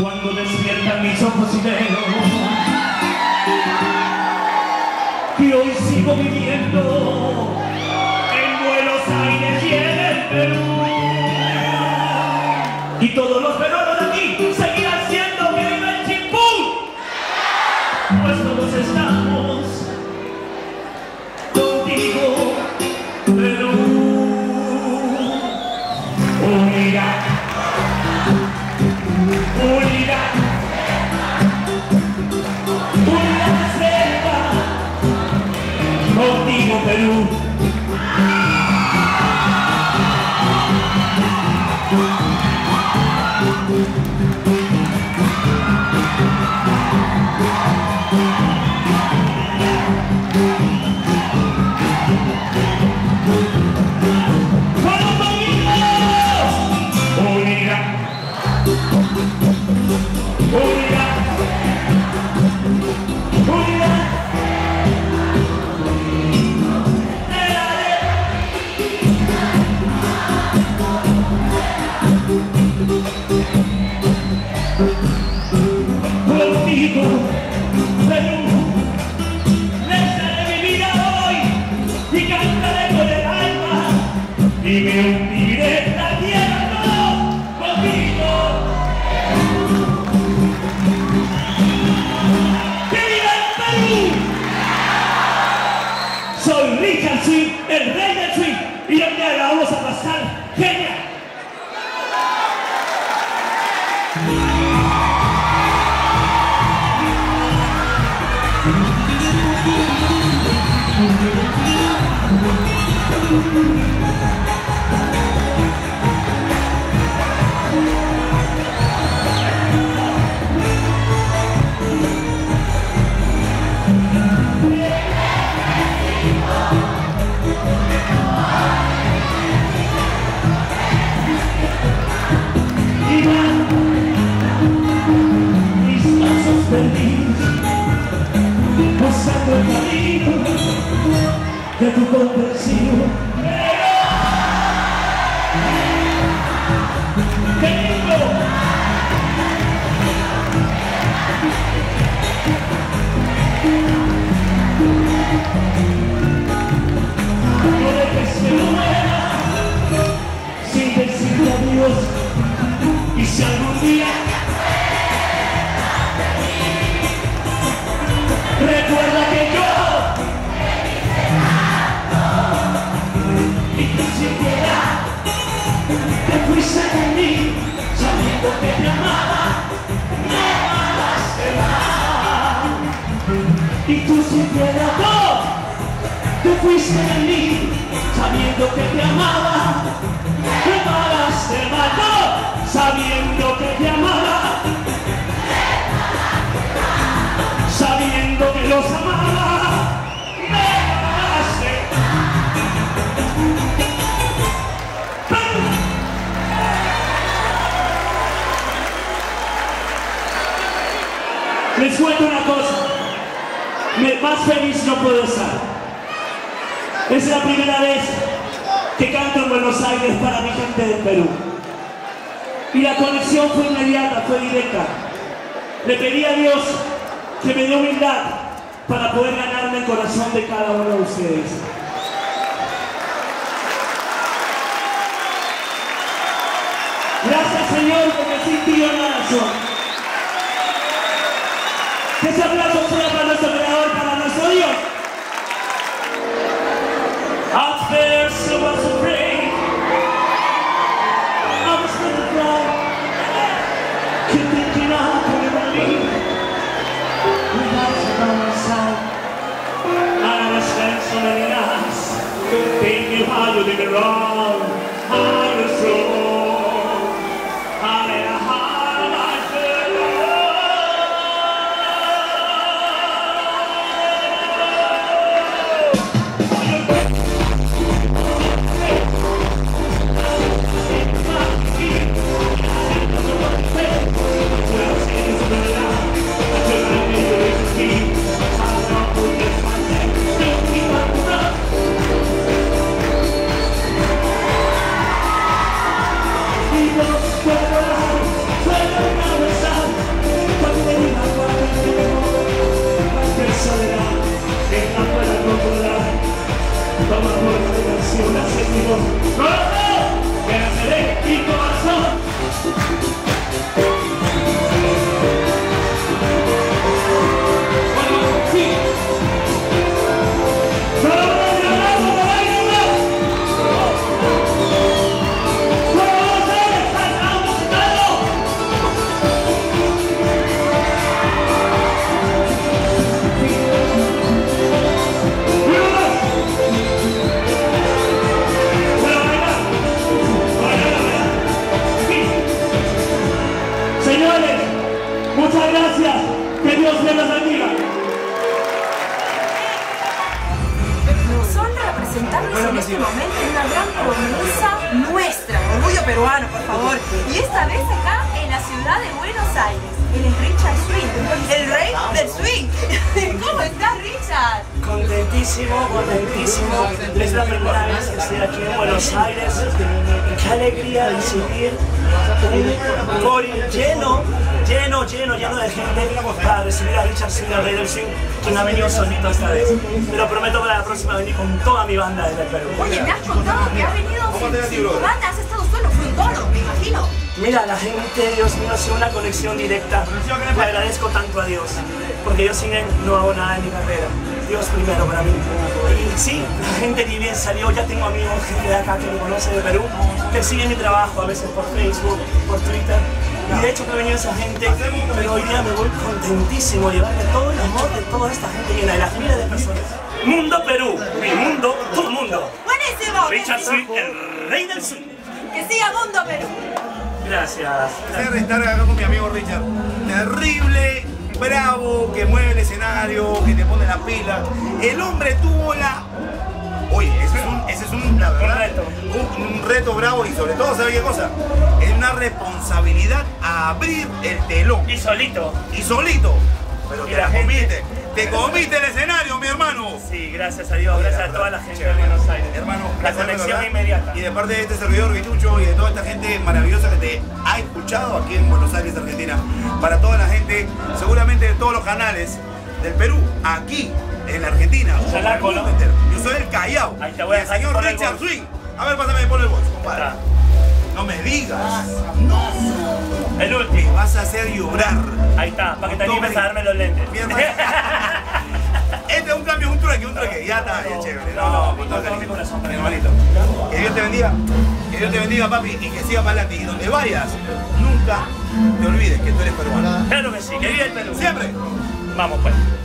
cuando despiertan mis ojos y veo que hoy sigo viviendo en Buenos Aires y en el Perú. Y todos los peruanos de aquí seguirán siendo que viva el chimpún, pues todos estamos contigo, Perú. Unidad, unidad, contigo, de más. Y tú te fuiste de mí sabiendo que te amaba, me amabas, te mató, sabiendo que te amaba, sabiendo que los amaba, me. Les cuento una cosa, me- más feliz no puedo estar. Es la primera vez que canto en Buenos Aires para mi gente del Perú. Y la conexión fue inmediata, fue directa. Le pedí a Dios que me dé humildad para poder ganarme el corazón de cada uno de ustedes. Gracias Señor porque sin ti on an ass. Take me you did me wrong. gracias. Que Dios me las bendiga. Son representantes en pues este momento de una gran promesa nuestra, orgullo peruano, por favor. Y esta vez acá en la ciudad de Buenos Aires. Él es Richard Swing, el rey del swing. ¿Cómo estás, Richard? Contentísimo, contentísimo. Es la primera vez que estoy aquí en Buenos Aires. Qué alegría de subir un lleno lleno, lleno, lleno de gente para recibir a Richard del swing, quien ha venido solito esta vez. Pero prometo para la próxima venir con toda mi banda desde el Perú. Oye, me has contado que has venido sin, sin tu banda, has estado solo, fue un toro, me imagino. Mira, la gente, Dios mío, ha sido una conexión directa. Le agradezco tanto a Dios, porque yo sin Él no hago nada en mi carrera. Dios primero para mí. Y sí, la gente ni bien salió, ya tengo amigos, gente de acá que me conoce de Perú, que sigue mi trabajo a veces por Facebook, por Twitter. Y de hecho que ha venido esa gente, pero hoy día me voy contentísimo de llevarle todo el amor de toda esta gente llena de las miles de personas. Mundo Perú, mi mundo, tu mundo. Buenísimo. Richard Swing, el rey del swing. Que siga Mundo Perú. Gracias. Placer estar acá con mi amigo Richard. Terrible, bravo, que mueve el escenario, que te pone la pila. El hombre tuvo la. Oye, ese es un, ese es un, la verdad, reto. Un, un reto bravo y sobre todo, ¿sabe qué cosa? Es una responsabilidad a abrir el telón. Y solito. Y solito. Pero Y te la comiste. Te comiste el escenario, mi hermano. Sí, gracias a Dios, gracias a toda la gente de Buenos Aires. Hermano, la conexión inmediata. Y de parte de este servidor Vitucho y de toda esta gente maravillosa que te ha escuchado aquí en Buenos Aires, Argentina. Para toda la gente, seguramente de todos los canales del Perú, aquí en la Argentina. Chalaco, ¿no? Yo soy el Callao. Ahí te voy a y el señor Richard. Swing. A ver, pásame por el voz, compadre. No me digas. No. El Me último. vas a hacer llorar. Ahí está, para que te animes a darme los lentes. Mi hermano. Este es un cambio, un trueque, un trueque. Ya está, ya chévere. No, No, no, con todo cariño. Mi hermanito. Que Dios te bendiga. Que Dios te bendiga, papi. Y que siga para adelante. Y donde vayas, nunca te olvides que tú eres peruano. Claro que sí, que vive el Perú. Siempre. Vamos pues.